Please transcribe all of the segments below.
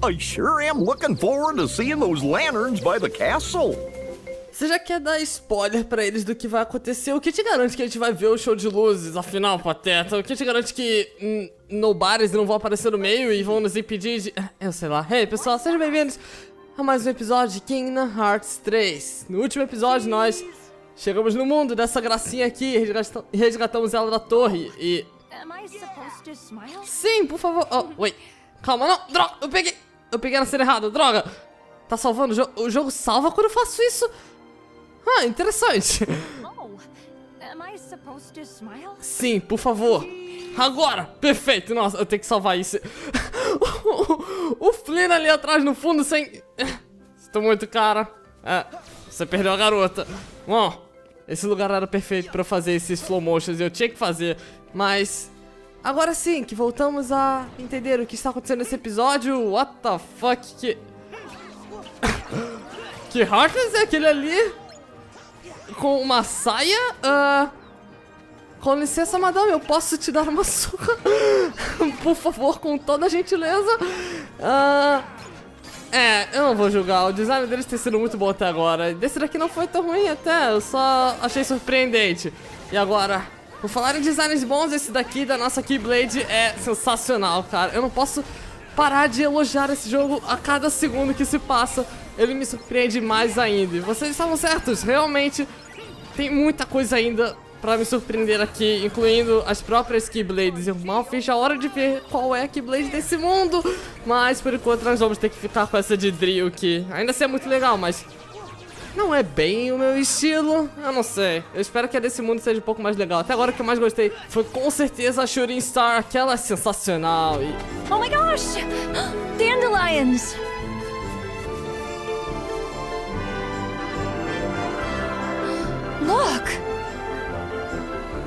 I sure am looking forward to seeing those lanterns by the castle. Você já quer dar spoiler pra eles do que vai acontecer? O que te garante que a gente vai ver o show de luzes, afinal, Pateta? O que te garante que nobares não vão aparecer no meio e vão nos impedir de... Eu sei lá. Hey, pessoal, sejam bem-vindos a mais um episódio de Kingdom Hearts 3. No último episódio, nós chegamos no mundo dessa gracinha aqui e resgatamos ela da torre e... Sim, por favor. Oh, wait. Calma, não. Droga, eu peguei... Eu peguei na cena errada, droga. Tá salvando o jogo. O jogo salva quando eu faço isso. Ah, interessante. Sim, por favor. Agora! Perfeito! Nossa, eu tenho que salvar isso. o, Flynn ali atrás no fundo sem... Estou muito cara. É, você perdeu a garota. Bom, esse lugar era perfeito pra fazer esses slow motions e eu tinha que fazer. Mas... Agora sim, que voltamos a entender o que está acontecendo nesse episódio. What the fuck? Que... que Heartless é aquele ali? com uma saia? Uh, com licença, madame, eu posso te dar uma surra? Por favor, com toda gentileza. Uh, é, eu não vou julgar. O design deles tem sido muito bom até agora. Desse daqui não foi tão ruim até, eu só achei surpreendente. E agora, por falar em designs bons, esse daqui da nossa Keyblade é sensacional, cara. Eu não posso parar de elogiar esse jogo a cada segundo que se passa. Ele me surpreende mais ainda. E vocês estavam certos, realmente tem muita coisa ainda pra me surpreender aqui, incluindo as próprias Keyblades. Eu mal fiz a hora de ver qual é a Keyblade desse mundo, mas por enquanto nós vamos ter que ficar com essa de Drill que ainda assim é muito legal, mas não é bem o meu estilo, eu não sei. Eu espero que a desse mundo seja um pouco mais legal. Até agora o que eu mais gostei foi com certeza a Shooting Star, aquela é sensacional e... Oh my gosh! Dandelions! Look!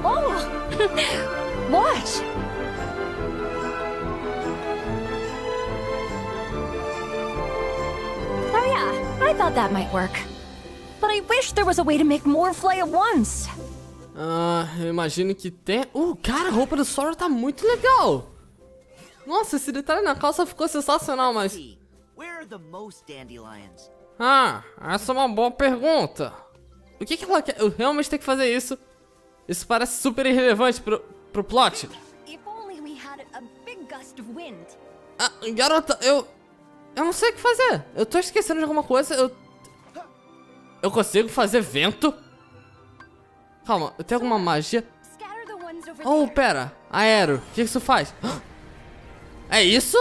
Oh! Watch! Oh yeah, I thought that might work. But I wish there was a way to make more fly at once. Ah, eu imagino que tem... Uh, cara, a roupa do Sora tá muito legal. Nossa, esse detalhe na calça ficou sensacional, mas... Ah, essa é uma boa pergunta. O que, que ela quer? Eu realmente tenho que fazer isso. Isso parece super irrelevante pro, pro plot. Ah, garota, eu... Eu não sei o que fazer. Eu tô esquecendo de alguma coisa. Eu... Eu consigo fazer vento? Calma, eu tenho alguma magia? Oh, pera. Aero. O que isso faz? É isso?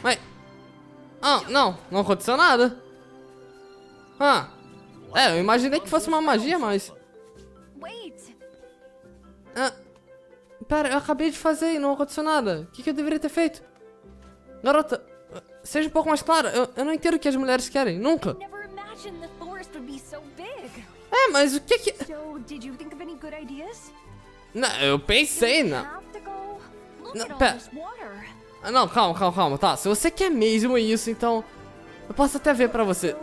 Mas... Ah, não. Não aconteceu nada. Ah, é, eu imaginei que fosse uma magia, mas... Ah, pera, eu acabei de fazer e não aconteceu nada. O que, que eu deveria ter feito? Garota, seja um pouco mais clara. Eu, eu não entendo o que as mulheres querem, nunca. É, mas o que que... Não, eu pensei, não. Não, pera. Ah, não, calma, calma, calma, tá. Se você quer mesmo isso, então... Eu posso até ver pra você.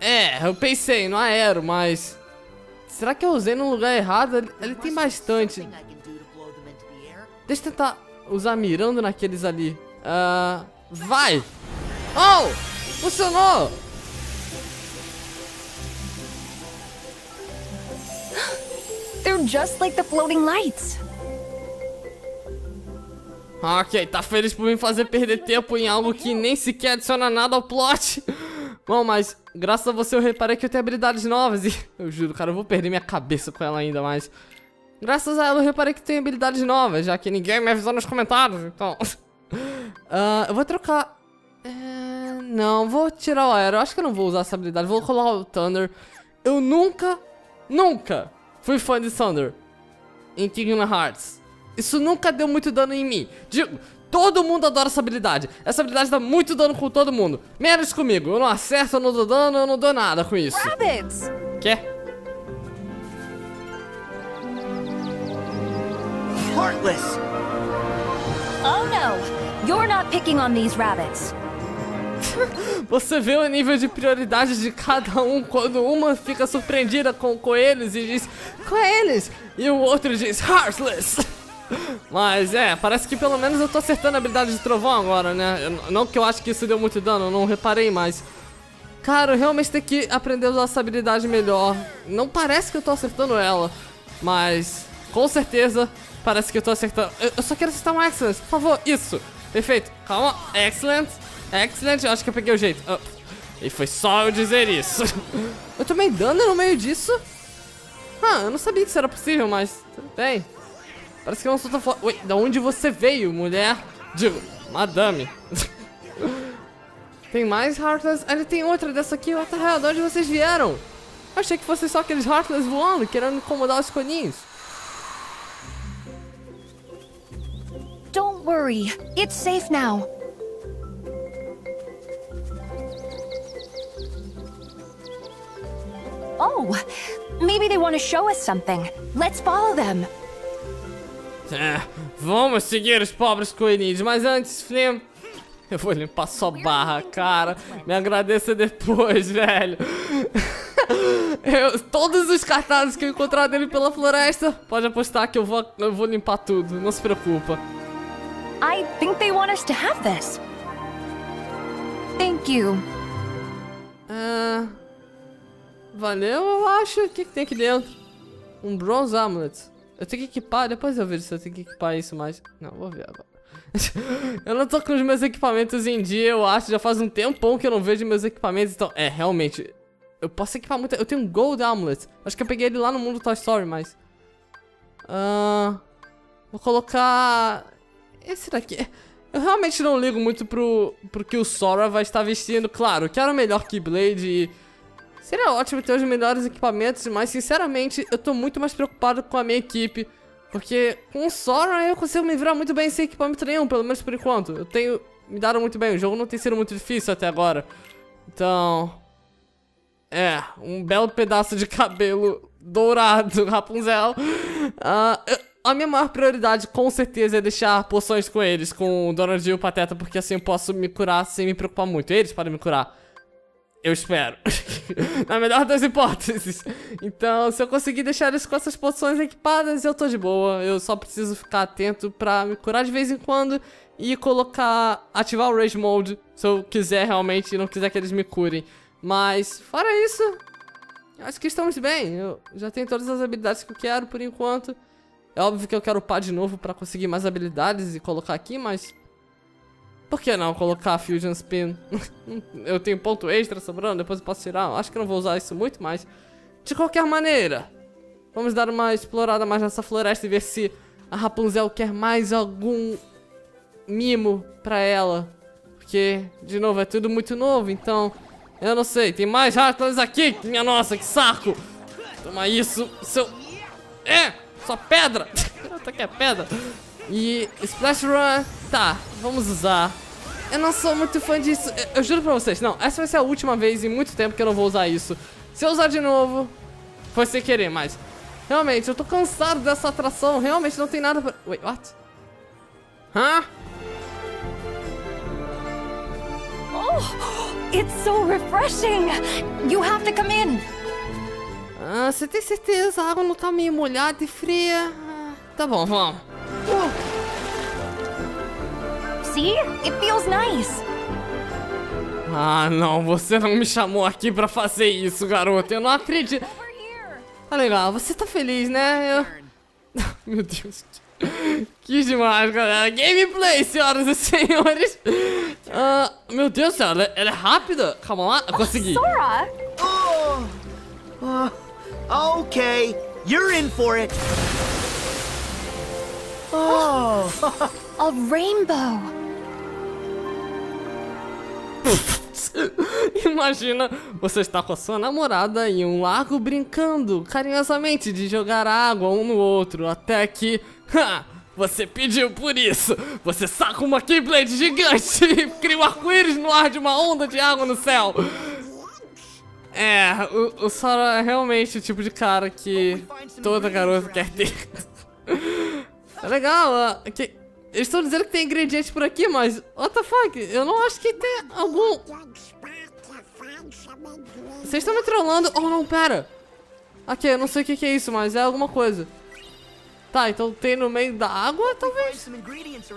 É, eu pensei no aero, mas... Será que eu usei no lugar errado? Ele, ele tem bastante. Deixa eu tentar usar mirando naqueles ali. Uh, vai! Oh! Funcionou! They're just like the floating lights. Ok, tá feliz por me fazer perder tempo em algo que nem sequer adiciona nada ao plot. Bom, mas graças a você eu reparei que eu tenho habilidades novas e... Eu juro, cara, eu vou perder minha cabeça com ela ainda, mas... Graças a ela eu reparei que tem habilidades novas, já que ninguém me avisou nos comentários, então... uh, eu vou trocar... É... Não, vou tirar o Aero, eu acho que eu não vou usar essa habilidade, vou colocar o Thunder. Eu nunca, nunca fui fã de Thunder em Kingdom Hearts. Isso nunca deu muito dano em mim. Digo, todo mundo adora essa habilidade. Essa habilidade dá muito dano com todo mundo. Menos comigo. Eu não acerto, eu não dou dano, eu não dou nada com isso. Rabbits! Quê? Heartless! Oh no! You're not picking on these rabbits. Você vê o nível de prioridade de cada um quando uma fica surpreendida com coelhos e diz coelhos e o outro diz heartless. Mas é, parece que pelo menos eu tô acertando a habilidade de trovão agora, né? Eu- não que eu acho que isso deu muito dano, eu não reparei, mas. Cara, eu realmente tenho que aprender a usar essa habilidade melhor. Não parece que eu tô acertando ela, mas com certeza parece que eu tô acertando. Eu, eu só quero acertar um Excellent, por favor, isso. Perfeito, calma, Excellent, Excellent, eu acho que eu peguei o jeito. Ah, e foi só eu dizer isso. eu tomei dano no meio disso? Ah, eu não sabia que isso era possível, mas tudo bem. Parece que eu não sou tão forte. Oi, da onde você veio, mulher? Digo, madame. tem mais Heartless? Ah, Ele tem outra dessa aqui. What the hell? De onde vocês vieram? Eu achei que fossem só aqueles Heartless voando, querendo incomodar os coninhos. Don't worry, it's safe now. Oh, maybe they want to show us something. Let's follow them. É, vamos seguir os pobres coelhinhos, mas antes, Flim, eu vou limpar sua barra, cara. Me agradeça depois, velho. Eu- todos os cartazes que eu encontrar dele pela floresta, pode apostar que eu vou, eu vou limpar tudo, não se preocupa. I think they want us to have this. Thank you. Ah, valeu, eu acho. O que, que tem aqui dentro? Um Bronze Amulet. Eu tenho que equipar, depois eu vejo se eu tenho que equipar isso mais. Não, vou ver agora. eu não tô com os meus equipamentos em dia, eu acho. Já faz um tempão que eu não vejo meus equipamentos, então. É, realmente. Eu posso equipar muito. Eu tenho um Gold Amulet. Acho que eu peguei ele lá no mundo Toy Story, mas. Ah. Vou colocar. Esse daqui. Eu realmente não ligo muito pro, pro que o Sora vai estar vestindo. Claro, quero melhor Keyblade e. Seria ótimo ter os melhores equipamentos, mas sinceramente eu tô muito mais preocupado com a minha equipe. Porque com o Sora eu consigo me virar muito bem sem equipamento nenhum, pelo menos por enquanto. Eu tenho me dado muito bem, o jogo não tem sido muito difícil até agora. Então. É, um belo pedaço de cabelo dourado, Rapunzel. Eu- a minha maior prioridade, com certeza, é deixar poções com eles, com o Donald e o Pateta, porque assim eu posso me curar sem me preocupar muito. Eles podem me curar. Eu espero. Na melhor das hipóteses. Então, se eu conseguir deixar eles com essas poções equipadas, eu tô de boa. Eu só preciso ficar atento pra me curar de vez em quando e colocar. ativar o Rage Mode se eu quiser realmente e não quiser que eles me curem. Mas, fora isso, acho que estamos bem. Eu já tenho todas as habilidades que eu quero por enquanto. É óbvio que eu quero upar de novo pra conseguir mais habilidades e colocar aqui, mas. Por que não colocar Fusion Spin? eu tenho ponto extra sobrando, depois eu posso tirar. Acho que não vou usar isso muito, mas. De qualquer maneira, vamos dar uma explorada mais nessa floresta e ver se a Rapunzel quer mais algum mimo pra ela. Porque, de novo, é tudo muito novo, então. Eu não sei, tem mais Heartless aqui! Minha nossa, que saco! Toma isso, seu. É! Sua pedra! Essa aqui é pedra! E Splash Run, tá, vamos usar. Eu não sou muito fã disso, eu, eu juro pra vocês, não, essa vai ser a última vez em muito tempo que eu não vou usar isso. Se eu usar de novo, foi sem querer, mas realmente, eu tô cansado dessa atração, realmente não tem nada pra... Wait, what? Hã? Oh, it's so refreshing. You have to come in. Ah, você tem certeza? A água não tá meio molhada e fria? Ah, tá bom, vamos. See? It feels nice. Ah, não, você não me chamou aqui pra fazer isso, garoto. Eu não acredito. Tá legal, você tá feliz, né? Eu... Meu Deus. Que demais, galera. Gameplay, senhoras e senhores. Ah, meu Deus do céu, ela, ela é rápida. Calma lá, eu consegui. Sora. Okay, you're in for it. Oh, A rainbow. Imagina você está com a sua namorada em um lago brincando carinhosamente de jogar água um no outro, até que. Ha! Você pediu por isso! Você saca uma Keyblade gigante e cria um arco-íris no ar de uma onda de água no céu! É, o, o Sora é realmente o tipo de cara que toda garota quer ter. É legal, ah, que, eles estão dizendo que tem ingrediente por aqui, mas what the fuck? Eu não acho que tem algum. Vocês estão me trollando? Oh não, pera! Ok, eu não sei o que, que é isso, mas é alguma coisa. Tá, então tem no meio da água, talvez?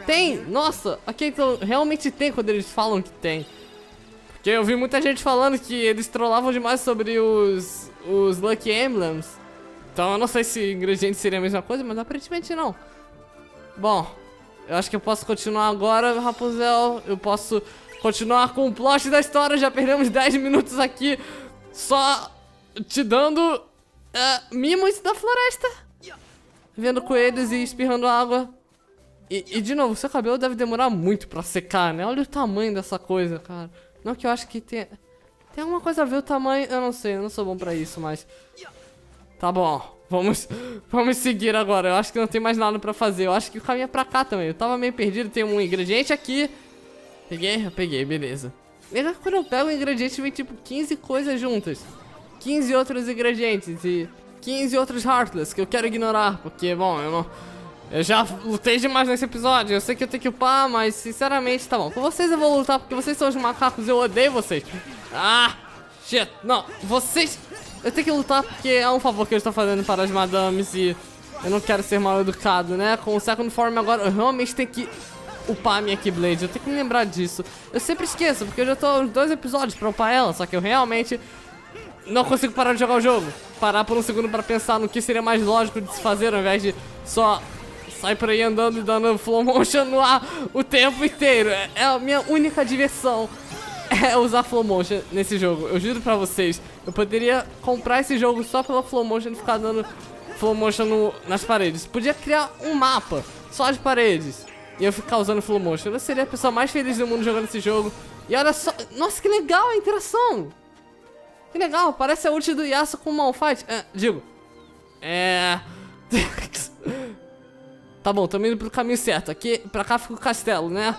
Tem! Nossa, aqui então realmente tem quando eles falam que tem. Porque eu vi muita gente falando que eles trollavam demais sobre os, os Lucky Emblems. Então eu não sei se ingrediente seria a mesma coisa, mas aparentemente não. Bom, eu acho que eu posso continuar agora, Rapunzel. Eu posso continuar com o plot da história. Já perdemos 10 minutos aqui só te dando eh, mimos da floresta. Vendo coelhos e espirrando água. E, e, de novo, seu cabelo deve demorar muito pra secar, né? Olha o tamanho dessa coisa, cara. Não que eu acho que tem... Tem alguma coisa a ver o tamanho... Eu não sei, eu não sou bom pra isso, mas... Tá bom, vamos, vamos seguir agora. Eu acho que não tem mais nada pra fazer. Eu acho que o caminho é pra cá também. Eu tava meio perdido, tem um ingrediente aqui. Peguei? Eu peguei, beleza. Legal que quando eu pego o ingrediente vem tipo 15 coisas juntas. 15 outros ingredientes e 15 outros Heartless que eu quero ignorar. Porque, bom, eu não... Eu já lutei demais nesse episódio. Eu sei que eu tenho que upar, mas sinceramente, tá bom. Com vocês eu vou lutar porque vocês são os macacos. Eu odeio vocês. Ah, shit. Não, vocês. Eu tenho que lutar porque é um favor que eu estou fazendo para as madames e eu não quero ser mal educado, né? Com o Second Form agora, eu realmente tenho que upar minha Keyblade. Eu tenho que me lembrar disso. Eu sempre esqueço porque eu já uns dois episódios pra upar ela, só que eu realmente não consigo parar de jogar o jogo. Parar por um segundo pra pensar no que seria mais lógico de se fazer ao invés de só sair por aí andando e dando flow motion no ar o tempo inteiro. É a minha única diversão. É usar flow motion nesse jogo. Eu juro pra vocês. Eu poderia comprar esse jogo só pela flow motion e ficar dando flow motion no- nas paredes. Podia criar um mapa só de paredes. E eu ficar usando flow motion. Eu seria a pessoa mais feliz do mundo jogando esse jogo. E olha só. Nossa, que legal a interação. Que legal, parece a ult do Yasuo com o Malphite. É, digo. É. tá bom, tô indo pro caminho certo. Aqui, pra cá fica o castelo, né?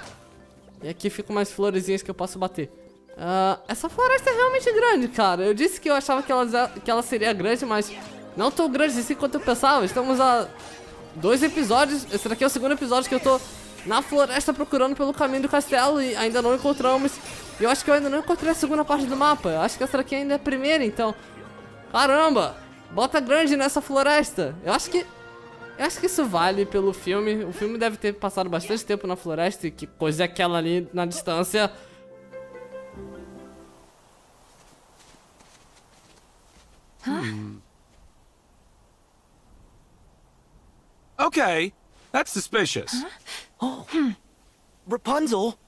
E aqui ficam mais florezinhas que eu posso bater. Ah, essa floresta é realmente grande, cara. Eu disse que eu achava que ela, que ela seria grande, mas não tão grande assim quanto eu pensava. Estamos a dois episódios. Esse daqui é o segundo episódio que eu tô na floresta procurando pelo caminho do castelo e ainda não encontramos. Eu acho que eu ainda não encontrei a segunda parte do mapa. Eu acho que essa daqui ainda é a primeira, então. Caramba! Bota grande nessa floresta. Eu acho que. Eu acho que isso vale pelo filme. O filme deve ter passado bastante tempo na floresta e que coisa é aquela ali na distância. Hmm. Okay, that's suspicious. oh hmm. Rapunzel,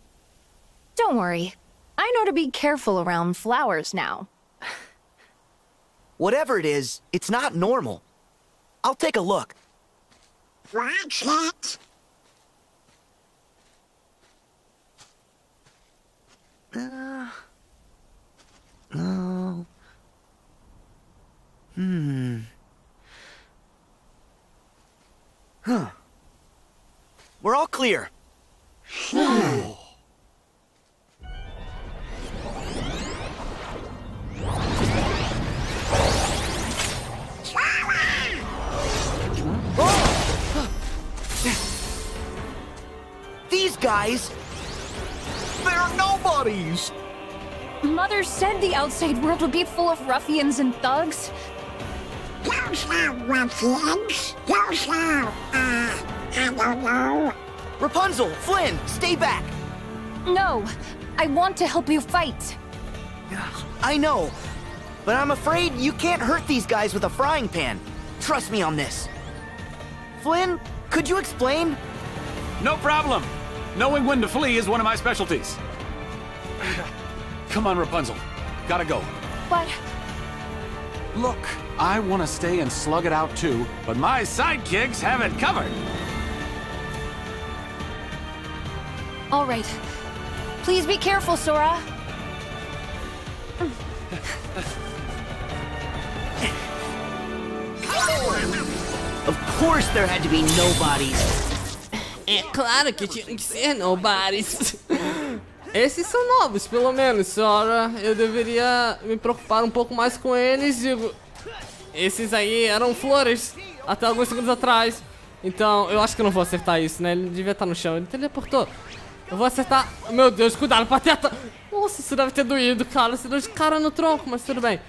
Don't worry. I know to be careful around flowers now. whatever it is, it's not normal. I'll take a look. What's that? Uh, no. Hmm. Huh. We're all clear. These guys, They're nobodies. Mother said the outside world would be full of ruffians and thugs. Those are ruffians. Those are, uh, I don't know. Rapunzel, Flynn, stay back. No, I want to help you fight. I know, but I'm afraid you can't hurt these guys with a frying pan. Trust me on this. Flynn, could you explain? No problem. Knowing when to flee is one of my specialties. Come on, Rapunzel. Gotta go. But Look, I want to stay and slug it out too, but my sidekicks have it covered. all right. Please be careful, Sora. Of course there had to be nobodies. É claro que tinha que ser nobodies. Esses são novos, pelo menos. Sora, eu deveria me preocupar um pouco mais com eles. Digo, esses aí eram flores até alguns segundos atrás. Então, eu acho que eu não vou acertar isso, né? Ele devia estar no chão. Ele teleportou. Eu vou acertar. Meu Deus, cuidado, pateta! Nossa, isso deve ter doído, cara. Você deu de cara no tronco, mas tudo bem.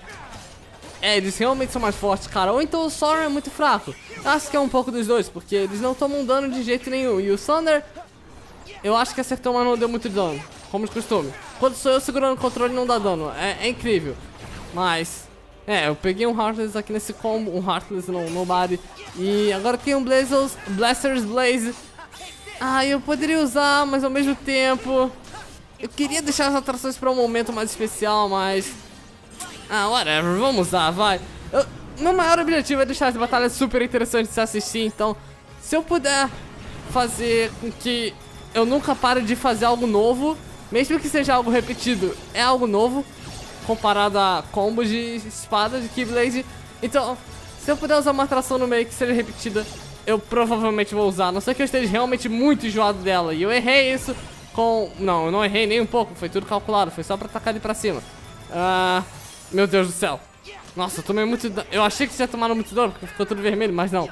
É, eles realmente são mais fortes, cara. Ou então o Sora é muito fraco. Acho que é um pouco dos dois, porque eles não tomam dano de jeito nenhum. E o Thunder, eu acho que acertou, mas não deu muito dano, como de costume. Quando sou eu segurando o controle, não dá dano. É, é incrível. Mas, é, eu peguei um Heartless aqui nesse combo, um Heartless no Nobody. E agora tem um Blazers, Blasters Blaze. Ah, eu poderia usar, mas ao mesmo tempo... Eu queria deixar as atrações para um momento mais especial, mas... Ah, whatever, vamos usar, vai. Eu, meu maior objetivo é deixar as batalhas super interessantes de se assistir, então... Se eu puder fazer com que eu nunca pare de fazer algo novo, mesmo que seja algo repetido, é algo novo, comparado a combos de espada de Keyblade. Então, se eu puder usar uma atração no meio que seja repetida, eu provavelmente vou usar. A não ser que eu esteja realmente muito enjoado dela. E eu errei isso com... Não, eu não errei nem um pouco. Foi tudo calculado. Foi só pra tacar ele pra cima. Ah... Meu Deus do céu. Nossa, eu tomei muito dano. Eu achei que tinha tomado muito dano, porque ficou tudo vermelho, mas não.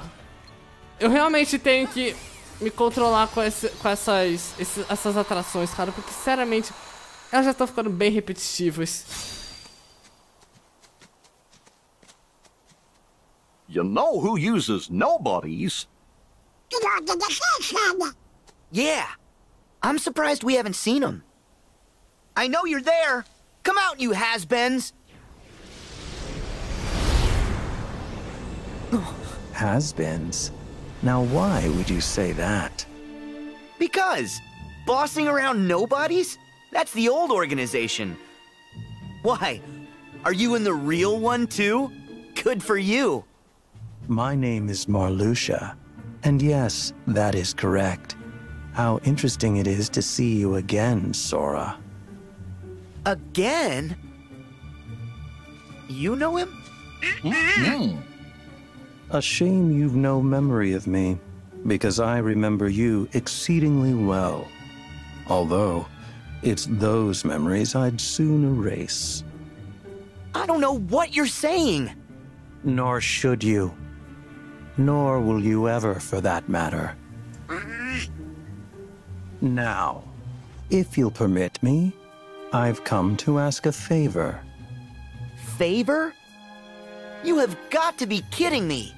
Eu realmente tenho que me controlar com, esse, com essas, essas atrações, cara. Porque, sinceramente, elas já estão ficando bem repetitivas. You know who uses nobodies? Lord of the Sunshine. Yeah. I'm surprised we haven't seen him. I know you're there. Come out, you has-beens. Has-beens? Now why would you say that? Because bossing around nobodies? That's the old organization. Why? Are you in the real one too? Good for you. My name is Marluxia, and yes, that is correct. How interesting it is to see you again, Sora. Again? You know him? Hmm. A shame you've no memory of me, because I remember you exceedingly well. Although, it's those memories I'd soon erase. I don't know what you're saying. Nor should you. Nor will you ever, for that matter. Now, if you'll permit me, I've come to ask a favor. Favor? You have got to be kidding me.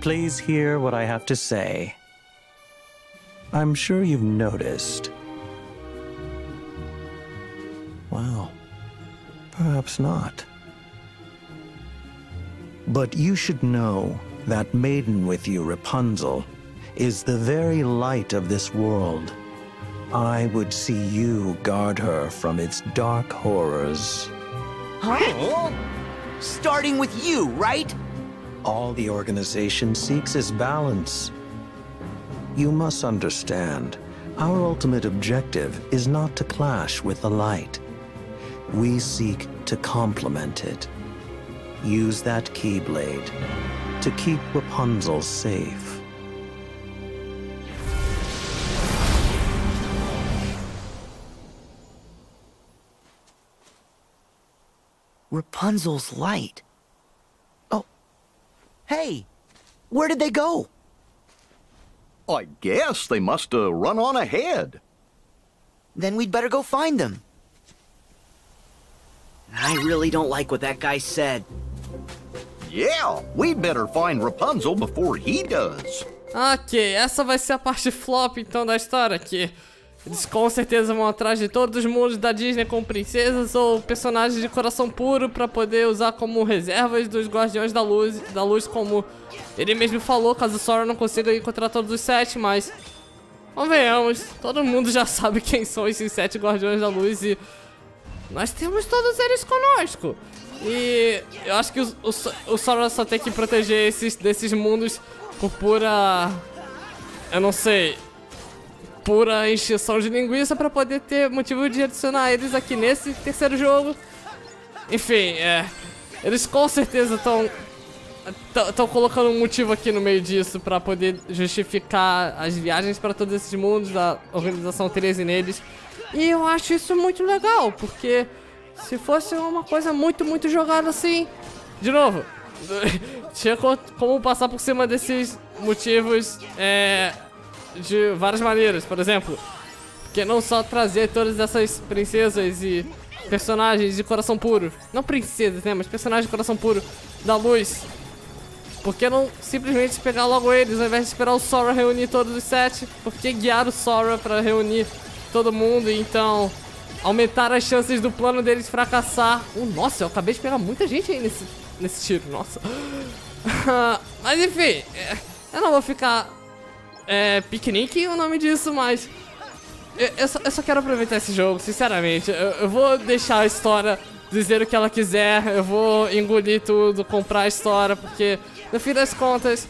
Please hear what I have to say. I'm sure you've noticed. Well, perhaps not. But you should know that maiden with you, Rapunzel, is the very light of this world. I would see you guard her from its dark horrors. Huh? Starting with you, right? All the organization seeks is balance. You must understand, our ultimate objective is not to clash with the light. We seek to complement it. Use that Keyblade to keep Rapunzel safe. Rapunzel's light. Oh. Hey, where did they go? I guess they must have run on ahead. Then we'd better go find them. I really don't like what that guy said. Yeah, we better find Rapunzel before he does. Ok, essa vai ser a parte flop então da história que eles com certeza vão atrás de todos os mundos da Disney com princesas ou personagens de coração puro pra poder usar como reservas dos Guardiões da Luz, da Luz como ele mesmo falou, caso Sora não consiga encontrar todos os sete, mas convenhamos, todo mundo já sabe quem são esses sete Guardiões da Luz e nós temos todos eles conosco. E eu acho que o, o, o Sora só tem que proteger esses desses mundos por pura. Eu não sei. Pura encheção de linguiça pra poder ter motivo de adicionar eles aqui nesse terceiro jogo. Enfim, é. Eles com certeza estão. Estão colocando um motivo aqui no meio disso pra poder justificar as viagens pra todos esses mundos, da organização 13 neles. E eu acho isso muito legal, porque se fosse uma coisa muito, muito jogada assim. De novo, tinha como passar por cima desses motivos é, de várias maneiras. Por exemplo, porque não só trazer todas essas princesas e personagens de coração puro. Não princesas, né? Mas personagens de coração puro da luz. Por que não simplesmente pegar logo eles, ao invés de esperar o Sora reunir todos os sete? Por que guiar o Sora pra reunir todo mundo então aumentar as chances do plano deles fracassar? Uh, nossa, eu acabei de pegar muita gente aí nesse, nesse tiro, nossa. mas enfim, é, eu não vou ficar é, piquenique o nome disso, mas eu, eu, só, eu, só, quero aproveitar esse jogo, sinceramente. Eu, eu, vou deixar a história dizer o que ela quiser, eu vou engolir tudo, comprar a história, porque no fim das contas,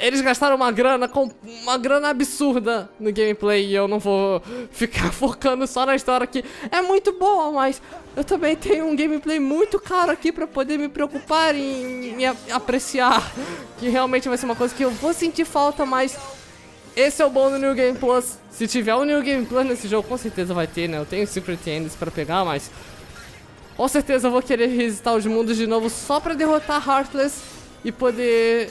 eles gastaram uma grana, com uma grana absurda no gameplay e eu não vou ficar focando só na história que é muito boa, mas eu também tenho um gameplay muito caro aqui pra poder me preocupar em me apreciar, que realmente vai ser uma coisa que eu vou sentir falta, mas esse é o bom do New Game Plus. Se tiver um New Game Plus nesse jogo, com certeza vai ter, né? Eu tenho Secret Endings pra pegar, mas... Com certeza eu vou querer visitar os mundos de novo só pra derrotar Heartless e poder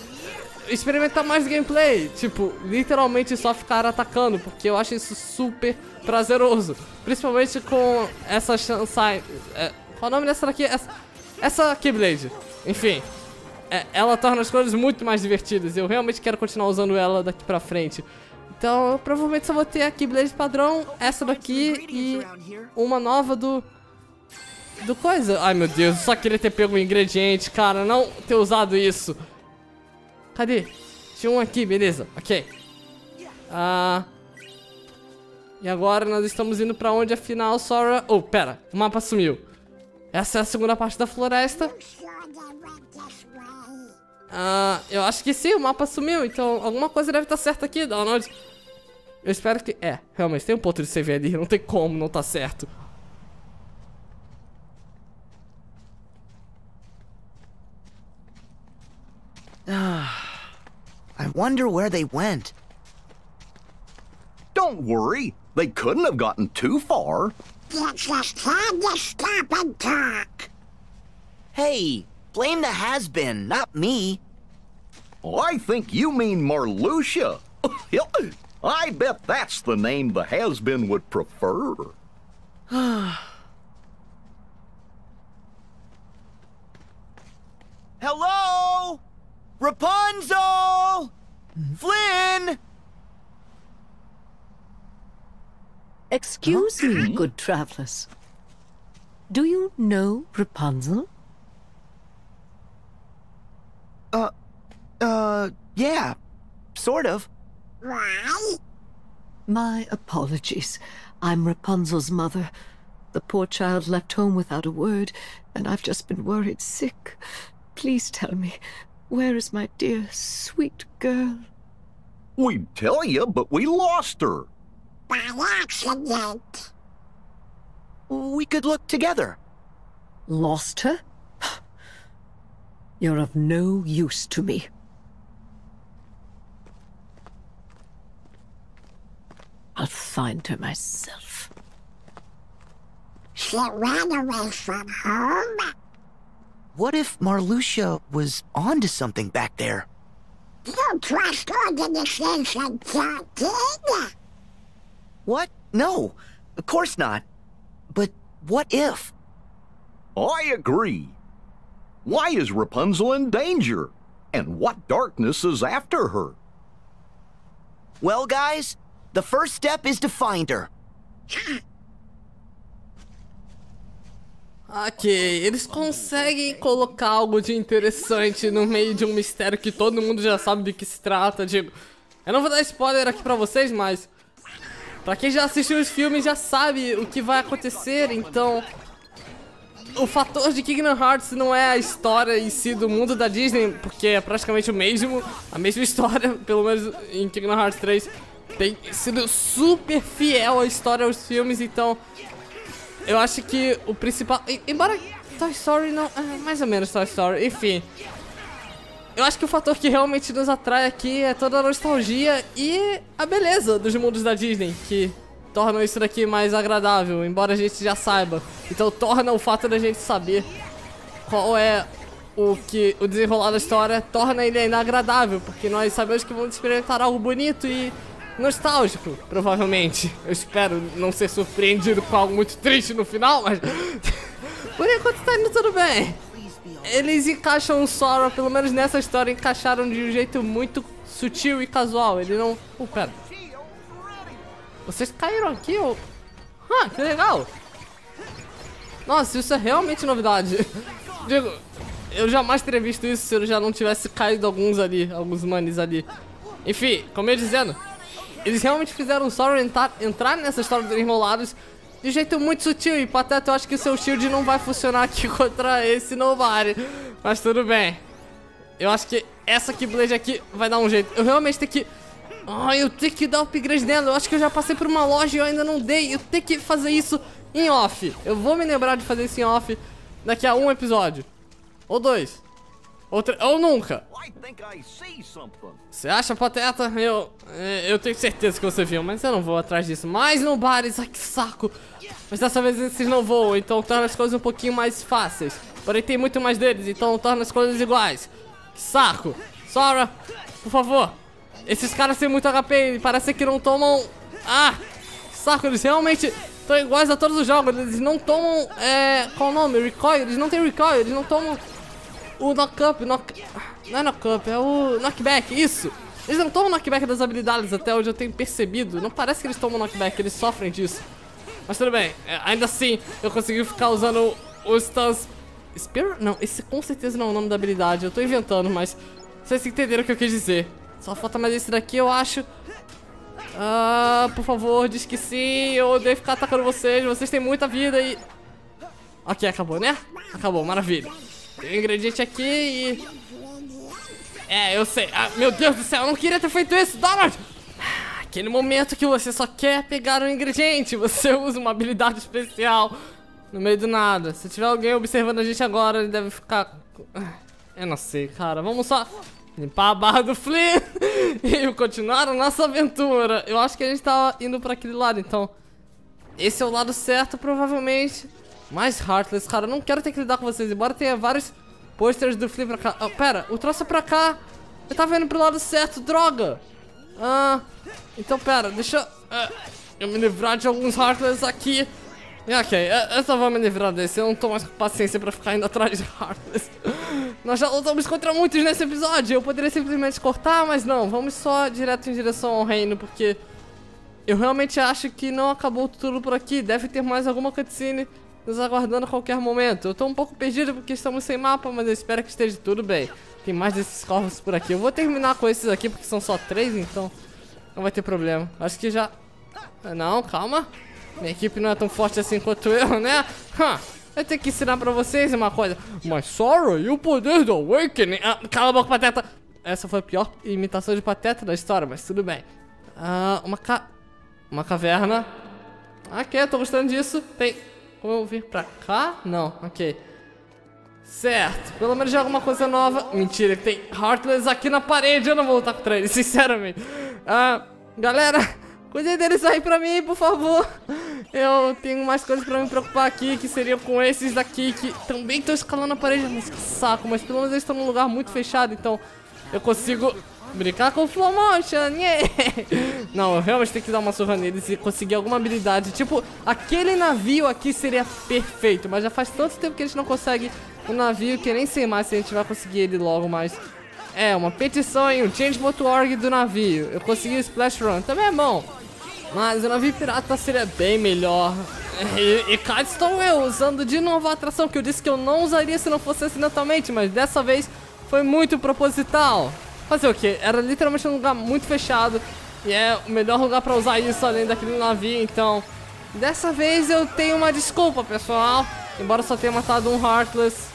experimentar mais gameplay. Tipo, literalmente só ficar atacando, porque eu acho isso super prazeroso. Principalmente com essa Shansai... É, qual o nome dessa daqui? Essa, essa Keyblade. Enfim, é, ela torna as coisas muito mais divertidas. Eu realmente quero continuar usando ela daqui pra frente. Então, eu provavelmente só vou ter a Keyblade padrão, essa daqui e uma nova do... Do coisa. Ai, meu Deus, só queria ter pego um ingrediente, cara. Não ter usado isso. Cadê? Tinha um aqui, beleza. Ok. Ah... E agora nós estamos indo pra onde, afinal, Sora... Oh, pera. O mapa sumiu. Essa é a segunda parte da floresta. Ah, eu acho que sim, o mapa sumiu, então alguma coisa deve estar tá certa aqui, Donald. Eu espero que... É, realmente, tem um ponto de CV ali, não tem como não tá certo. Ah, I wonder where they went. Don't worry, they couldn't have gotten too far. It's just time to stop and talk. Hey, Blame the has-been, not me. Oh, I think you mean Marluxia. I bet that's the name the has-been would prefer. Hello? Rapunzel! Flynn! Excuse me, good travelers. Do you know Rapunzel? Uh, uh, yeah, sort of. Why? My apologies. I'm Rapunzel's mother. The poor child left home without a word, and I've just been worried sick. Please tell me, where is my dear, sweet girl? We'd tell you, but we lost her. By accident. We could look together. Lost her? You're of no use to me. I'll find her myself. She ran away from home? What if Marluxia was onto something back there? You trust Organization 13? What? No, of course not. But what if? I agree. Why is Rapunzel in danger? And what darkness is after her? Well, guys, the first step is to find her. Ok, eles conseguem colocar algo de interessante no meio de um mistério que todo mundo já sabe de que se trata, digo. Eu não vou dar spoiler aqui pra vocês, mas... Pra quem já assistiu os filmes já sabe o que vai acontecer, então o fator de Kingdom Hearts não é a história em si do mundo da Disney, porque é praticamente o mesmo, a mesma história, pelo menos em Kingdom Hearts 3, tem sido super fiel à história aos filmes, então eu acho que o principal, embora Toy Story não, é mais ou menos Toy Story, enfim, eu acho que o fator que realmente nos atrai aqui é toda a nostalgia e a beleza dos mundos da Disney, que tornam isso daqui mais agradável, embora a gente já saiba. Então torna o fato da gente saber qual é o que o desenrolar da história torna ele ainda agradável, porque nós sabemos que vamos experimentar algo bonito e nostálgico, provavelmente. Eu espero não ser surpreendido com algo muito triste no final, mas. Por enquanto tá indo tudo bem. Eles encaixam o Sora, pelo menos nessa história, encaixaram de um jeito muito sutil e casual. Ele não. Oh, pera. Vocês caíram aqui, ô. Ah, que legal. Nossa, isso é realmente novidade. Digo, eu jamais teria visto isso se eu já não tivesse caído alguns ali, alguns manes ali. Enfim, como eu ia dizendo, eles realmente fizeram o Sora entrar, entrar nessa história dos enrolados de jeito muito sutil. E Pateta, eu acho que o seu shield não vai funcionar aqui contra esse Nobody. Mas tudo bem. Eu acho que essa Keyblade aqui vai dar um jeito. Eu realmente tenho que... Ah, eu tenho que dar upgrade nela. Eu acho que eu já passei por uma loja e eu ainda não dei. Eu tenho que fazer isso em off. Eu vou me lembrar de fazer isso em off daqui a um episódio. Ou dois. Ou, ou nunca. Você acha, Pateta? Eu, eu tenho certeza que você viu, mas eu não vou atrás disso. Mais no bares, ai que saco. Mas dessa vez esses não voam, então torna as coisas um pouquinho mais fáceis. Porém tem muito mais deles, então torna as coisas iguais. Que saco. Sora, por favor. Esses caras têm muito HP e parece que não tomam... Ah, saco, eles realmente estão iguais a todos os jogos. Eles não tomam, é... Qual o nome? Recoil? Eles não têm recoil, eles não tomam o knock-up, knock... Não é knock-up, é o knockback, isso. Eles não tomam knockback das habilidades até onde eu tenho percebido. Não parece que eles tomam knockback, eles sofrem disso. Mas tudo bem, é, ainda assim eu consegui ficar usando o Stans... Spear? Não, esse com certeza não é o nome da habilidade, eu tô inventando, mas... Vocês entenderam o que eu quis dizer. Só falta mais esse daqui, eu acho. Ah, por favor, diz que sim, eu odeio ficar atacando vocês, vocês têm muita vida e... Ok, acabou, né? Acabou, maravilha. Tem um ingrediente aqui e... É, eu sei. Ah, meu Deus do céu, eu não queria ter feito isso, Donald! Aquele momento que você só quer pegar um ingrediente, você usa uma habilidade especial no meio do nada. Se tiver alguém observando a gente agora, ele deve ficar... Eu não sei, cara. Vamos só limpar a barra do Flynn e continuar a nossa aventura. Eu acho que a gente tá indo pra aquele lado, então... Esse é o lado certo, provavelmente. Mais Heartless, cara. Eu não quero ter que lidar com vocês, embora tenha vários posters do Flynn pra cá. Oh, pera, o troço é pra cá. Eu tava indo pro lado certo, droga. Ah, então pera, deixa uh, eu me livrar de alguns Heartless aqui. Ok, eu só vou me livrar desse, eu não tô mais com paciência pra ficar indo atrás de Heartless. Nós já lutamos contra muitos nesse episódio, eu poderia simplesmente cortar, mas não, vamos só direto em direção ao reino, porque... Eu realmente acho que não acabou tudo por aqui, deve ter mais alguma cutscene nos aguardando a qualquer momento. Eu tô um pouco perdido porque estamos sem mapa, mas eu espero que esteja tudo bem. Tem mais desses corvos por aqui. Eu vou terminar com esses aqui porque são só três, então não vai ter problema. Acho que já... Não, calma. Minha equipe não é tão forte assim quanto eu, né? Huh. Eu tenho que ensinar pra vocês uma coisa. Mas Sora e o poder do Awakening... Ah, cala a boca, Pateta. Essa foi a pior imitação de Pateta da história, mas tudo bem. Ah, uma ca... Uma caverna. Ok, eu tô gostando disso. Tem... Como eu vir pra cá? Não, ok. Certo, pelo menos já alguma coisa nova. Mentira, tem Heartless aqui na parede. Eu não vou lutar contra ele, sinceramente. Ah, galera, cuidem deles aí pra mim, por favor. Eu tenho mais coisas pra me preocupar aqui, que seriam com esses daqui, que também estão escalando a parede. Mas que saco, mas pelo menos eles estão num lugar muito fechado, então eu consigo Brincar com Flow Motion, yeah. Não, eu realmente tenho que dar uma surra neles e conseguir alguma habilidade. Tipo, aquele navio aqui seria perfeito, mas já faz tanto tempo que a gente não consegue um navio que nem sei mais se a gente vai conseguir ele logo, mas... É, uma petição em change.org do navio. Eu consegui o Splash Run, também é bom. Mas o navio pirata seria bem melhor. E, e cá estou eu, usando de novo a atração que eu disse que eu não usaria se não fosse acidentalmente, mas dessa vez foi muito proposital. Fazer o quê? Era literalmente um lugar muito fechado. E é o melhor lugar pra usar isso além daquele navio, então... Dessa vez eu tenho uma desculpa, pessoal. Embora eu só tenha matado um Heartless.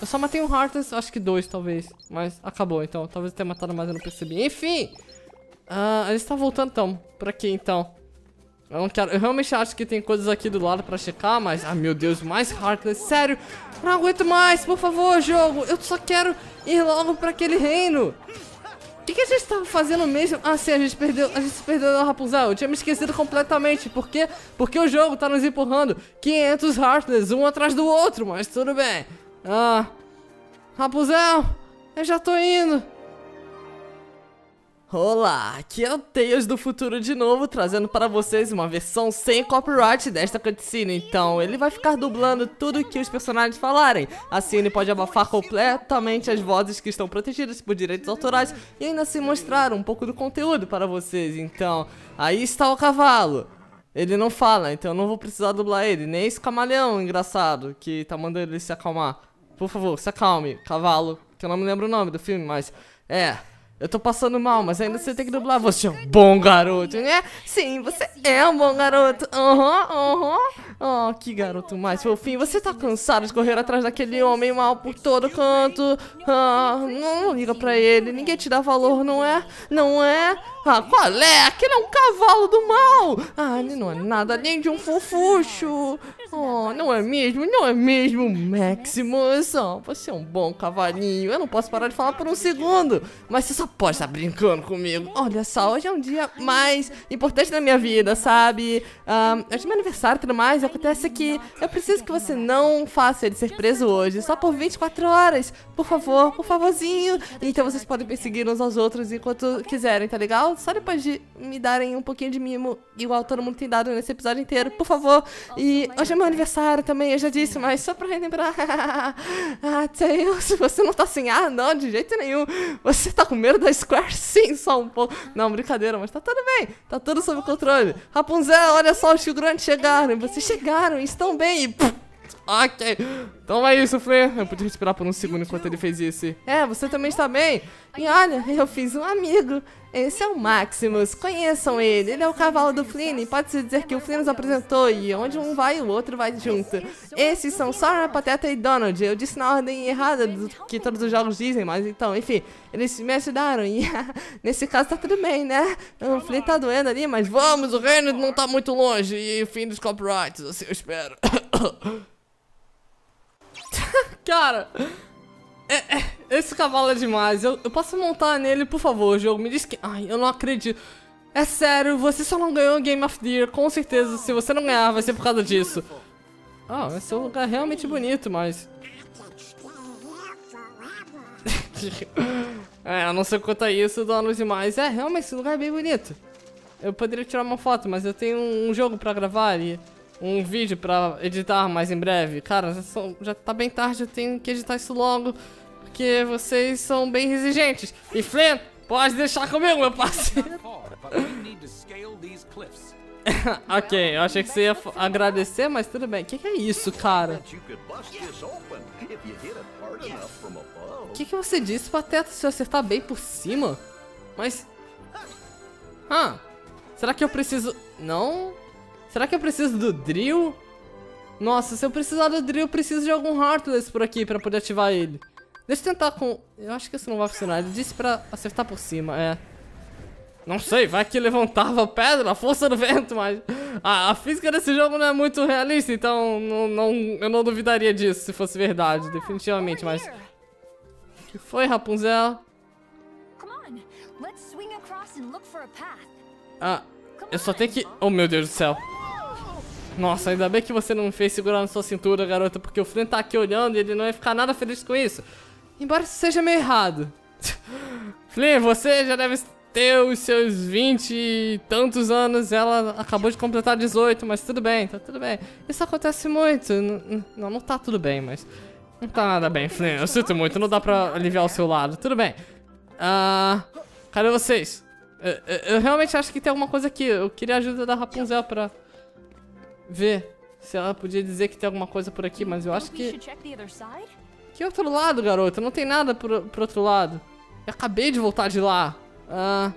Eu só matei um Heartless, acho que dois, talvez. Mas acabou, então. Talvez eu tenha matado mais, eu não percebi. Enfim! Uh, a gente tá voltando, então. Por aqui, então. Eu não quero... Eu realmente acho que tem coisas aqui do lado pra checar, mas... Ah, meu Deus, mais Heartless. Sério, não aguento mais. Por favor, jogo. Eu só quero ir logo pra aquele reino. O que, que, a gente tava fazendo mesmo? Ah, sim, a gente perdeu, a gente perdeu da Rapunzel. Eu tinha me esquecido completamente. Por quê? Porque o jogo tá nos empurrando 500 Heartless, um atrás do outro, mas tudo bem. Ah, Rapunzel, eu já tô indo. Olá, aqui é o Tails do futuro de novo, trazendo para vocês uma versão sem copyright desta cutscene. Então, ele vai ficar dublando tudo que os personagens falarem. Assim, ele pode abafar completamente as vozes que estão protegidas por direitos autorais e ainda assim mostrar um pouco do conteúdo para vocês. Então, aí está o cavalo. Ele não fala, então eu não vou precisar dublar ele. Nem esse camaleão engraçado que tá mandando ele se acalmar. Por favor, se acalme, cavalo. Que eu não me lembro o nome do filme, mas... É... Eu tô passando mal, mas ainda você tem que dublar. Você é um bom garoto, né? Sim, você é um bom garoto. Aham, uhum, aham. Uhum. Oh, que garoto mais fofinho. Você tá cansado de correr atrás daquele homem mal por todo canto? Ah, não, liga pra ele. Ninguém te dá valor, não é? Não é? Ah, qual é? Aquele é um cavalo do mal. Ah, ele não é nada além de um fofucho. Oh, não é mesmo? Não é mesmo, Maximus? Oh, você é um bom cavalinho. Eu não posso parar de falar por um segundo. Mas você só pode estar brincando comigo. Olha só, hoje é um dia mais importante da minha vida, sabe? Um, é meu aniversário e tudo mais. Acontece que eu preciso que você não faça ele ser preso hoje. Só por 24 horas. Por favor, por favorzinho. Então vocês podem perseguir uns aos outros enquanto quiserem, tá legal? Só depois de me darem um pouquinho de mimo, igual todo mundo tem dado nesse episódio inteiro, por favor. E hoje é meu aniversário também, eu já disse, mas só pra relembrar. ah, Tails, você não tá assim, ah, não, de jeito nenhum. Você tá com medo da Square? Sim, só um pouco. Não, brincadeira, mas tá tudo bem. Tá tudo sob controle. Rapunzel, olha só, os figurantes chegaram. Vocês chegaram, estão bem. E... Ok. Então é isso, Flea. Eu podia respirar por um segundo enquanto ele fez isso. É, você também está bem. E olha, eu fiz um amigo. Esse é o Maximus. Conheçam ele. Ele é o cavalo do Flynn. Pode-se dizer que o Flynn nos apresentou e onde um vai, o outro vai junto. Esses são Sora, Pateta e Donald. Eu disse na ordem errada do que todos os jogos dizem, mas então, enfim, eles me ajudaram. E nesse caso tá tudo bem, né? O Flynn tá doendo ali, mas vamos, o reino não tá muito longe. E fim dos copyrights, assim eu espero. Cara, é, é, esse cavalo é demais. Eu, eu posso montar nele, por favor, jogo. Me diz que. Ai, eu não acredito. É sério, você só não ganhou Game of the Year. Com certeza, se você não ganhar, vai ser por causa disso. Ah, esse é um lugar realmente bonito, mas. é, eu não sei quanto a isso, donos e mais. É, realmente, esse lugar é bem bonito. Eu poderia tirar uma foto, mas eu tenho um jogo pra gravar e um vídeo pra editar mais em breve. Cara, já, são, já tá bem tarde, eu tenho que editar isso logo. Porque vocês são bem exigentes. E Flynn, pode deixar comigo, meu parceiro. ok, eu achei que você ia agradecer, mas tudo bem. O que, que, é isso, cara? O que, que você disse, Pateta, se eu acertar bem por cima? Mas... Ah, será que eu preciso... Não... Será que eu preciso do drill? Nossa, se eu precisar do drill, eu preciso de algum Heartless por aqui pra poder ativar ele. Deixa eu tentar com... Eu acho que isso não vai funcionar. Ele disse pra acertar por cima, é. Não sei, vai que levantava pedra, a força do vento, mas... A, a física desse jogo não é muito realista, então não, não, eu não duvidaria disso se fosse verdade, definitivamente, mas... O que foi, Rapunzel? Ah, eu só tenho que... Oh, meu Deus do céu. Nossa, ainda bem que você não fez segurar na sua cintura, garota, porque o Flynn tá aqui olhando e ele não ia ficar nada feliz com isso. Embora isso seja meio errado. Flynn, você já deve ter os seus 20 e tantos anos, ela acabou de completar 18, mas tudo bem, tá tudo bem. Isso acontece muito. Não, não tá tudo bem, mas... Não tá nada bem, Flynn. Eu sinto muito, não dá pra aliviar o seu lado. Tudo bem. Ah... Cadê vocês? Eu, eu, eu realmente acho que tem alguma coisa aqui. Eu queria a ajuda da Rapunzel pra ver se ela podia dizer que tem alguma coisa por aqui, mas eu acho que... Que outro lado, garoto? Não tem nada pro, pro outro lado. Eu acabei de voltar de lá. Ah,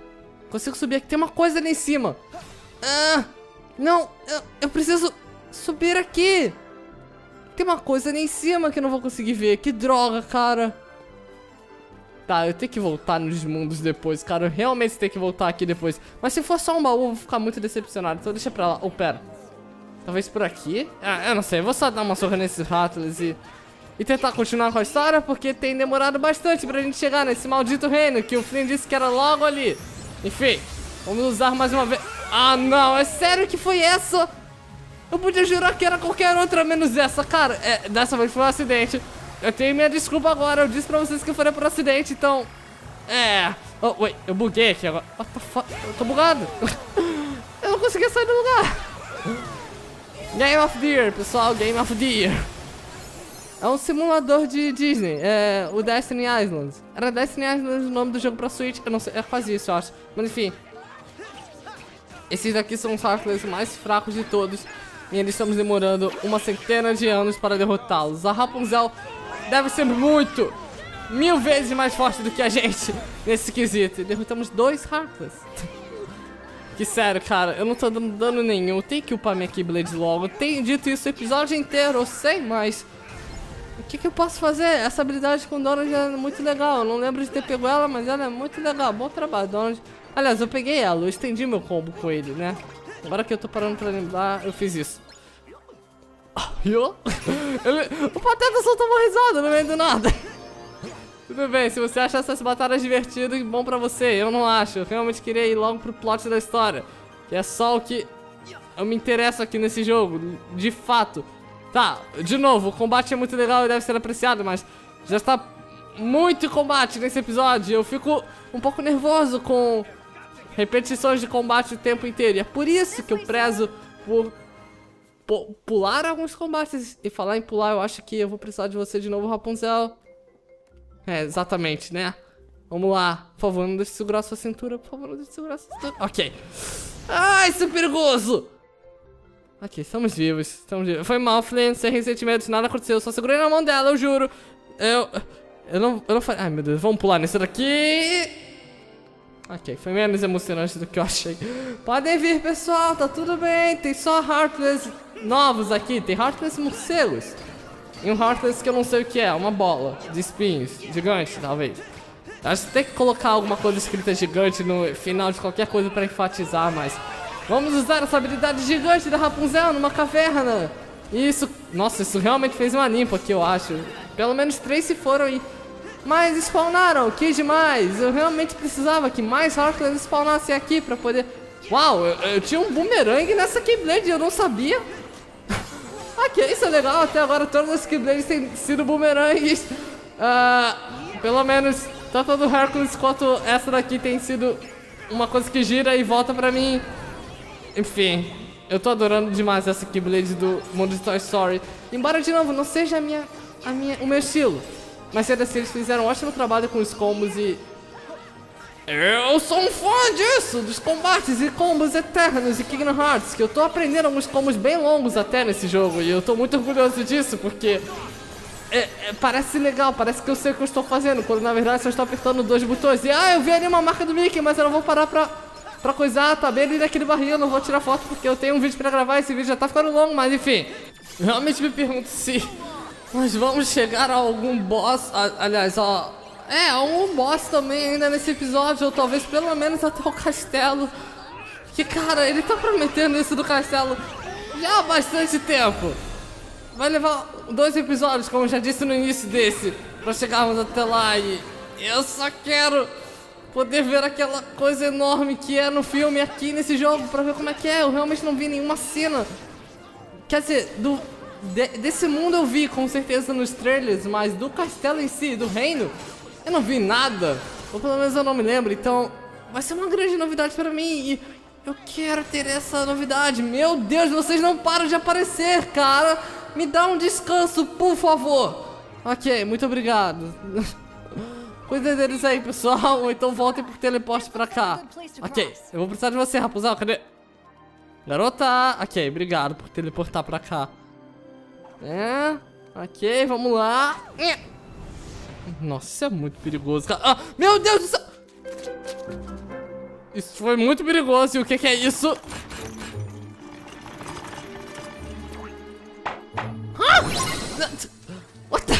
consigo subir aqui. Tem uma coisa ali em cima. Ah, não, eu, eu preciso subir aqui. Tem uma coisa ali em cima que eu não vou conseguir ver. Que droga, cara. Tá, eu tenho que voltar nos mundos depois, cara. Eu realmente tenho que voltar aqui depois. Mas se for só um baú, eu vou ficar muito decepcionado. Então deixa pra lá. Oh, pera. Talvez por aqui? Ah, eu não sei. Eu vou só dar uma surra nesses ratos e... E tentar continuar com a história, porque tem demorado bastante pra gente chegar nesse maldito reino que o Flynn disse que era logo ali. Enfim, vamos usar mais uma vez. Ah, não. É sério que foi essa? Eu podia jurar que era qualquer outra menos essa. Cara, é, dessa vez foi um acidente. Eu tenho minha desculpa agora. Eu disse pra vocês que foi por acidente, então... É... Oh, wait, eu buguei aqui agora. What the fuck? Eu tô bugado. eu não consegui sair do lugar. Game of the Year, pessoal, Game of the Year. É um simulador de Disney, é o Destiny Islands. Era Destiny Islands o nome do jogo pra Switch, eu não sei, é quase isso, eu acho. Mas enfim. Esses daqui são os Heartless mais fracos de todos. E eles estamos demorando uma centena de anos para derrotá-los. A Rapunzel deve ser muito, mil vezes mais forte do que a gente nesse quesito. E derrotamos dois Heartless. Que sério, cara, eu não tô dando dano nenhum. Tenho que upar minha Keyblade logo. Tenho dito isso o episódio inteiro, eu sei, mas... O que, que eu posso fazer? Essa habilidade com Donald é muito legal. Eu não lembro de ter pego ela, mas ela é muito legal. Bom trabalho, Donald. Aliás, eu peguei ela, eu estendi meu combo com ele, né? Agora que eu tô parando pra lembrar, eu fiz isso. Eu? Ele... O Pateta soltou uma risada no meio do nada. Tudo bem, se você acha essas batalhas divertidas, bom pra você. Eu não acho. Eu realmente queria ir logo pro plot da história. Que é só o que eu me interesso aqui nesse jogo, de fato. Tá, de novo, o combate é muito legal e deve ser apreciado, mas já está muito combate nesse episódio. Eu fico um pouco nervoso com repetições de combate o tempo inteiro. E é por isso que eu prezo por pular alguns combates. E falar em pular, eu acho que eu vou precisar de você de novo, Rapunzel. É, exatamente, né? Vamos lá. Por favor, não deixe segurar sua cintura. Por favor, não deixe segurar sua cintura. Ok. Ai, isso é perigoso! Ok, estamos vivos. Estamos vivos. Foi mal, Flynn. Sem ressentimentos, nada aconteceu. Eu só segurei na mão dela, eu juro. Eu... Eu não... Eu não falei... Ai, meu Deus. Vamos pular nesse daqui. Ok, foi menos emocionante do que eu achei. Podem vir, pessoal. Tá tudo bem. Tem só Heartless novos aqui. Tem Heartless morcegos. E um Heartless que eu não sei o que é, uma bola de espinhos, gigante, talvez. Acho que tem que colocar alguma coisa escrita gigante no final de qualquer coisa pra enfatizar, mas... Vamos usar essa habilidade gigante da Rapunzel numa caverna. Isso, nossa, isso realmente fez uma limpa aqui, eu acho. Pelo menos três se foram e... Mas spawnaram, que demais. Eu realmente precisava que mais Heartless spawnassem aqui pra poder... Uau, eu, eu tinha um boomerang nessa Keyblade, eu não sabia. Ok, isso é legal. Até agora todas as Keyblades têm sido boomerangues. Uh, pelo menos tanto do Hercules quanto essa daqui tem sido uma coisa que gira e volta pra mim. Enfim, eu tô adorando demais essa Keyblade do mundo de Toy Story. Embora, de novo, não seja a minha, a minha, o meu estilo. Mas sendo assim, eles fizeram um ótimo trabalho com os combos e eu sou um fã disso, dos combates e combos eternos e Kingdom Hearts, que eu tô aprendendo alguns combos bem longos até nesse jogo, e eu tô muito orgulhoso disso, porque é, é, parece legal, parece que eu sei o que eu estou fazendo, quando na verdade só estou apertando dois botões. E ah, eu vi ali uma marca do Mickey, mas eu não vou parar pra, pra coisar, tá bem ali naquele barril, eu não vou tirar foto porque eu tenho um vídeo pra gravar, esse vídeo já tá ficando longo, mas enfim. Realmente me pergunto se nós vamos chegar a algum boss, a, aliás, ó, é, um boss também ainda nesse episódio, ou talvez pelo menos até o castelo. Que cara, ele tá prometendo isso do castelo já há bastante tempo. Vai levar dois episódios, como já disse no início desse, pra chegarmos até lá e eu só quero poder ver aquela coisa enorme que é no filme aqui nesse jogo pra ver como é que é. Eu realmente não vi nenhuma cena. Quer dizer, do, de, desse mundo eu vi com certeza nos trailers, mas do castelo em si, do reino, eu não vi nada, ou pelo menos eu não me lembro, então vai ser uma grande novidade para mim e eu quero ter essa novidade. Meu Deus, vocês não param de aparecer, cara. Me dá um descanso, por favor. Ok, muito obrigado. Cuida deles aí, pessoal, ou então voltem por teleporte pra cá. Ok, eu vou precisar de você, Rapunzel, cadê? Garota! Ok, obrigado por teleportar pra cá. É, ok, vamos lá. Nossa, isso é muito perigoso, cara. Ah, meu Deus do céu! Isso foi muito perigoso. E o que, que é isso? Ah! What the...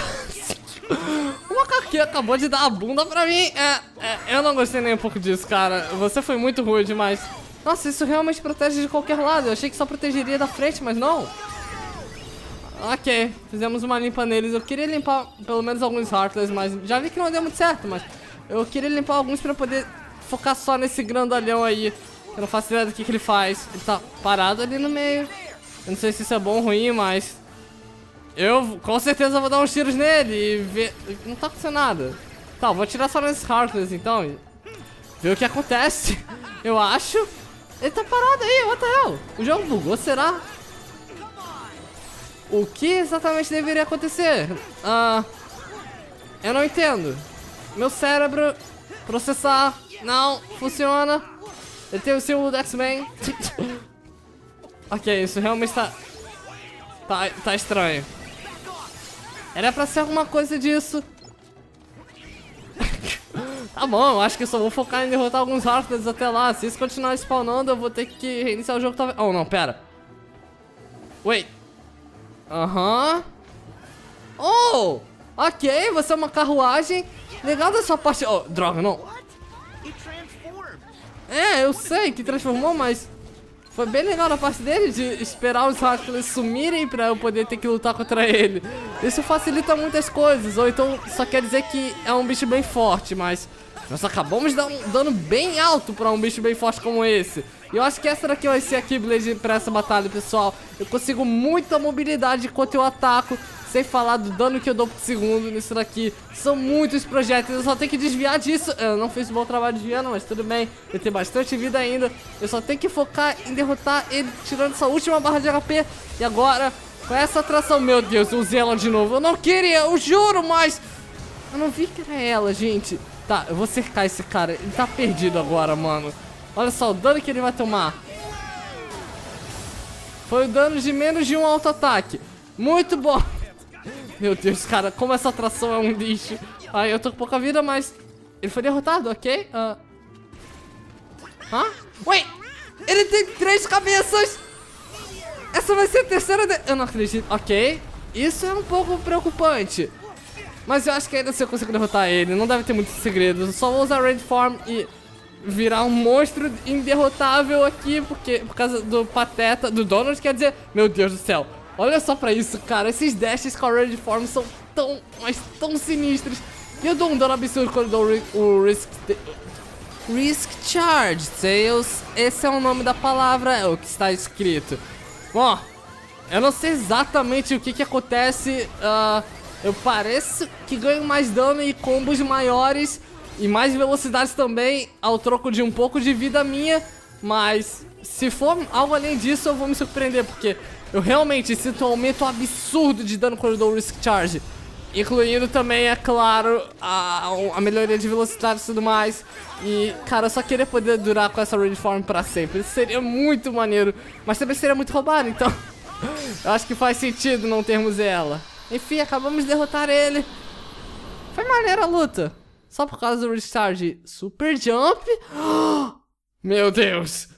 Acabou de dar a bunda pra mim. É, é, eu não gostei nem um pouco disso, cara. Você foi muito ruim demais. Nossa, isso realmente protege de qualquer lado. Eu achei que só protegeria da frente, mas não. Ok, fizemos uma limpa neles. Eu queria limpar pelo menos alguns Heartless, mas já vi que não deu muito certo, mas eu queria limpar alguns pra poder focar só nesse grandalhão aí. Eu não faço ideia do que, que ele faz. Ele tá parado ali no meio. Eu não sei se isso é bom ou ruim, mas... Eu com certeza vou dar uns tiros nele e ver... Não tá acontecendo nada. Tá, vou atirar só nesses Heartless então. ver o que acontece. Eu acho. Ele tá parado aí, what the hell? O jogo bugou, será? O que exatamente deveria acontecer? Ah, eu não entendo. Meu cérebro processar não funciona. Eu tenho o símbolo do X-Men. ok, isso realmente tá, tá tá estranho. Era pra ser alguma coisa disso. tá bom, eu acho que só vou focar em derrotar alguns Harkness até lá. Se isso continuar spawnando, eu vou ter que reiniciar o jogo talvez. Oh, não, pera. Wait. Aham. Oh! Ok, você é uma carruagem. Legal da sua parte. Oh, droga, não. É, eu sei que transformou, mas foi bem legal da parte dele de esperar os Rascals sumirem pra eu poder ter que lutar contra ele. Isso facilita muitas coisas, ou então só quer dizer que é um bicho bem forte, mas nós acabamos de dar um dano bem alto pra um bicho bem forte como esse. Eu acho que essa daqui vai ser a Keyblade pra essa batalha, pessoal. Eu consigo muita mobilidade enquanto eu ataco. Sem falar do dano que eu dou por segundo nisso daqui. São muitos projetos, eu só tenho que desviar disso. Eu não fiz um bom trabalho desviando, mas tudo bem. Eu tenho bastante vida ainda. Eu só tenho que focar em derrotar ele, tirando essa última barra de HP. E agora, com essa atração... Meu Deus, eu usei ela de novo. Eu não queria, eu juro, mas... Eu não vi que era ela, gente. Tá, eu vou cercar esse cara. Ele tá perdido agora, mano. Olha só o dano que ele vai tomar. Foi o dano de menos de um auto-ataque. Muito bom. Meu Deus, cara, como essa atração é um lixo. Ai, eu tô com pouca vida, mas... Ele foi derrotado, ok? Uh... Hã? Wait! Ele tem três cabeças! Essa vai ser a terceira de... Eu não acredito. Ok. Isso é um pouco preocupante. Mas eu acho que ainda assim eu consigo derrotar ele. Não deve ter muitos segredos. só vou usar Red Form e virar um monstro inderrotável aqui, porque por causa do Pateta, do Donald, quer dizer, meu Deus do céu. Olha só pra isso, cara. Esses dashes com a Red Form são tão, mas tão sinistros. E eu dou um dano absurdo quando dou o Risk... Risk Charge, Tails. Esse é o nome da palavra, é o que está escrito. Bom, eu não sei exatamente o que que acontece. Uh, eu pareço que ganho mais dano e combos maiores e mais velocidade também, ao troco de um pouco de vida minha. Mas se for algo além disso, eu vou me surpreender, porque eu realmente sinto um aumento absurdo de dano quando eu dou Risk Charge. Incluindo também, é claro, a, a melhoria de velocidade e tudo mais. E, cara, eu só queria poder durar com essa Red Form pra sempre. Isso seria muito maneiro, mas também seria muito roubado, então... eu acho que faz sentido não termos ela. Enfim, acabamos de derrotar ele. Foi maneira a luta. Só por causa do Recharge Super Jump? Meu Deus!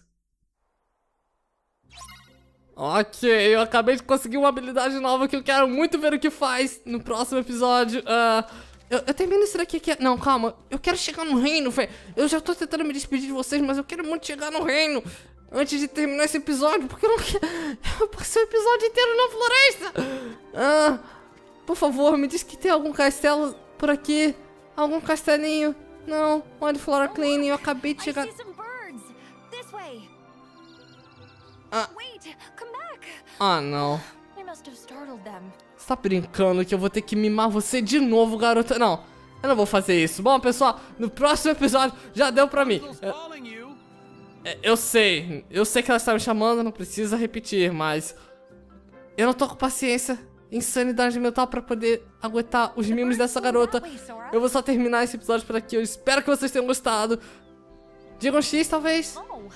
Ok, eu acabei de conseguir uma habilidade nova que eu quero muito ver o que faz no próximo episódio. Uh, eu, eu termino isso daqui aqui. Não, calma. Eu quero chegar no reino, velho. Eu já tô tentando me despedir de vocês, mas eu quero muito chegar no reino. Antes de terminar esse episódio, porque eu não quero. Eu passei o episódio inteiro na floresta. Ah, por favor, me diz que tem algum castelo por aqui. Algum castelinho? Não, olha Flora Clean, eu acabei de chegar. Ah. ah, não. Você tá brincando que eu vou ter que mimar você de novo, garota? Não, eu não vou fazer isso. Bom, pessoal, no próximo episódio já deu pra mim. Eu, é, eu sei, eu sei que ela está me chamando, não precisa repetir, mas... Eu não tô com paciência insanidade mental pra poder aguentar os mimos dessa garota. Eu vou só terminar esse episódio por aqui. Eu espero que vocês tenham gostado. Diga um X, talvez. Oh,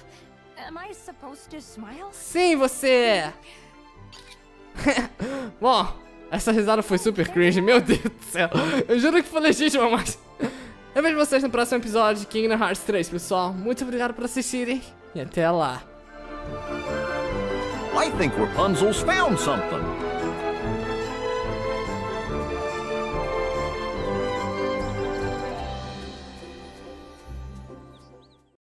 Sim, você é. Bom, essa risada foi super cringe, meu Deus do céu. Eu juro que foi legítima, mas... Eu vejo vocês no próximo episódio de Kingdom Hearts 3, pessoal. Muito obrigado por assistirem e até lá. I think Rapunzel's found something.